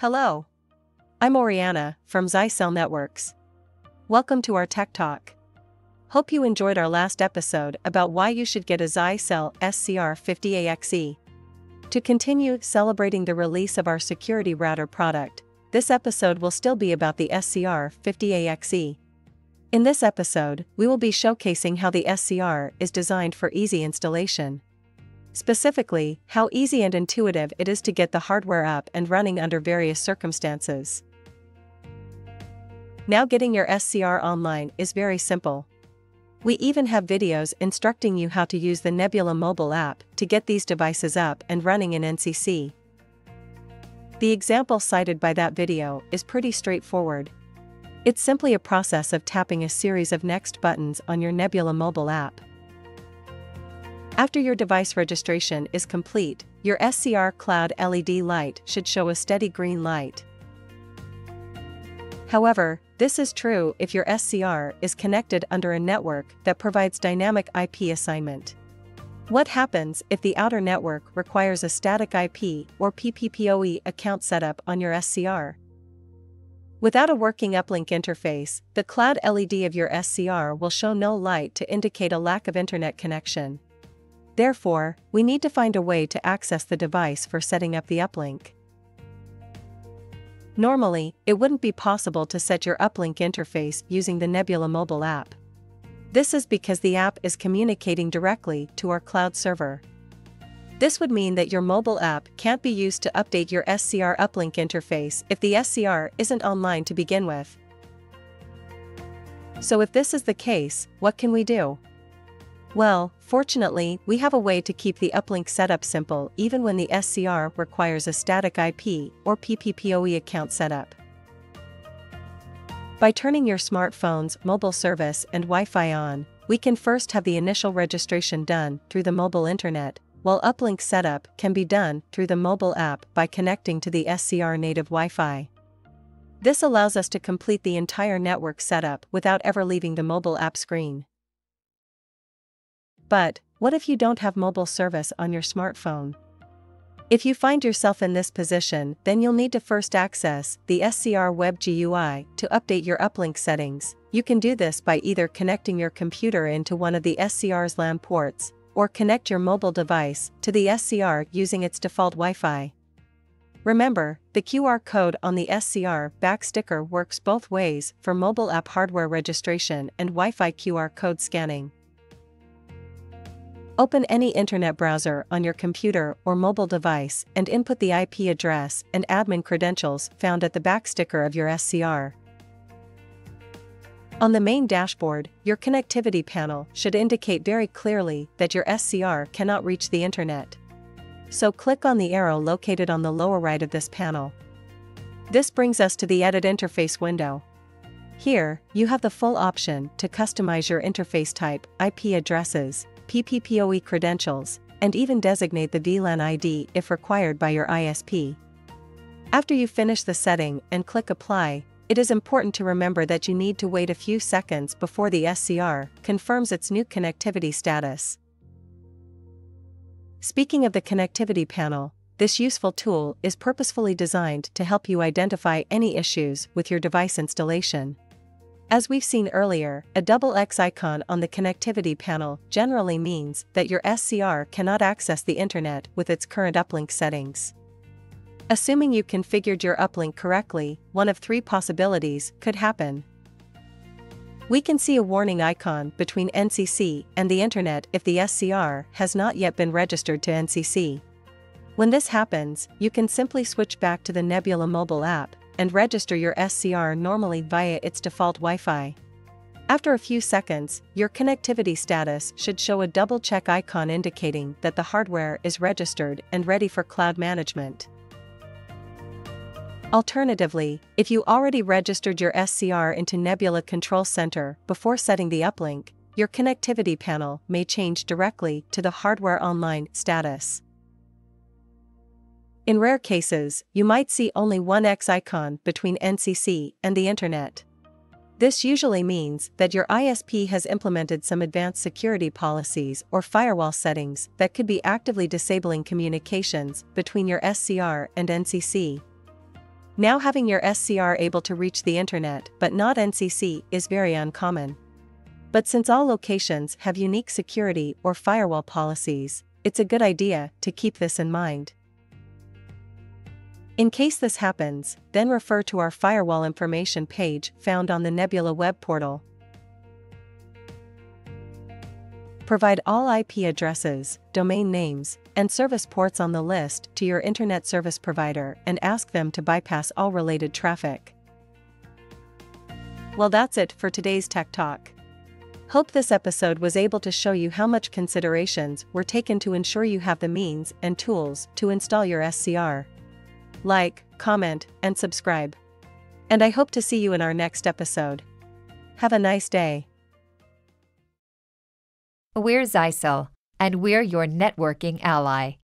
Hello. I'm Oriana from Zyxel Networks. Welcome to our Tech Talk. Hope you enjoyed our last episode about why you should get a Zyxel SCR50AXE. To continue celebrating the release of our security router product, this episode will still be about the SCR50AXE. In this episode, we will be showcasing how the SCR is designed for easy installation. Specifically, how easy and intuitive it is to get the hardware up and running under various circumstances. Now getting your SCR online is very simple. We even have videos instructing you how to use the Nebula mobile app to get these devices up and running in NCC. The example cited by that video is pretty straightforward. It's simply a process of tapping a series of next buttons on your Nebula mobile app. After your device registration is complete, your SCR Cloud LED light should show a steady green light. However, this is true if your SCR is connected under a network that provides dynamic IP assignment. What happens if the outer network requires a static IP or PPPoE account setup on your SCR? Without a working uplink interface, the cloud LED of your SCR will show no light to indicate a lack of internet connection. Therefore, we need to find a way to access the device for setting up the uplink. Normally, it wouldn't be possible to set your uplink interface using the Nebula mobile app. This is because the app is communicating directly to our cloud server. This would mean that your mobile app can't be used to update your SCR uplink interface if the SCR isn't online to begin with. So if this is the case, what can we do? Well, fortunately, we have a way to keep the uplink setup simple even when the SCR requires a static IP or PPPoE account setup. By turning your smartphone's mobile service and Wi-Fi on, we can first have the initial registration done through the mobile internet, while uplink setup can be done through the mobile app by connecting to the SCR native Wi-Fi. This allows us to complete the entire network setup without ever leaving the mobile app screen. But, what if you don't have mobile service on your smartphone? If you find yourself in this position, then you'll need to first access the SCR Web GUI to update your uplink settings. You can do this by either connecting your computer into one of the SCR's LAN ports, or connect your mobile device to the SCR using its default Wi-Fi. Remember, the QR code on the SCR back sticker works both ways for mobile app hardware registration and Wi-Fi QR code scanning. Open any internet browser on your computer or mobile device and input the IP address and admin credentials found at the back sticker of your SCR. On the main dashboard, your connectivity panel should indicate very clearly that your SCR cannot reach the internet. So click on the arrow located on the lower right of this panel. This brings us to the Edit Interface window. Here, you have the full option to customize your interface type, IP addresses, PPPoE credentials, and even designate the VLAN ID if required by your ISP. After you finish the setting and click Apply, it is important to remember that you need to wait a few seconds before the SCR confirms its new connectivity status. Speaking of the connectivity panel, this useful tool is purposefully designed to help you identify any issues with your device installation. As we've seen earlier, a double X icon on the connectivity panel generally means that your SCR cannot access the internet with its current uplink settings. Assuming you configured your uplink correctly, one of three possibilities could happen. We can see a warning icon between NCC and the internet if the SCR has not yet been registered to NCC. When this happens, you can simply switch back to the Nebula mobile app and register your SCR normally via its default Wi-Fi. After a few seconds, your connectivity status should show a double check icon indicating that the hardware is registered and ready for cloud management. Alternatively, if you already registered your SCR into Nebula Control Center before setting the uplink, your connectivity panel may change directly to the Hardware Online status. In rare cases, you might see only one X icon between NCC and the Internet. This usually means that your ISP has implemented some advanced security policies or firewall settings that could be actively disabling communications between your SCR and NCC. Now having your SCR able to reach the internet but not NCC is very uncommon. But since all locations have unique security or firewall policies, it's a good idea to keep this in mind. In case this happens, then refer to our firewall information page found on the Nebula web portal. Provide all IP addresses, domain names, and service ports on the list to your internet service provider and ask them to bypass all related traffic. Well, that's it for today's Tech Talk. Hope this episode was able to show you how much considerations were taken to ensure you have the means and tools to install your SCR. Like, comment, and subscribe. And I hope to see you in our next episode. Have a nice day. We're Zyxel, and we're your networking ally.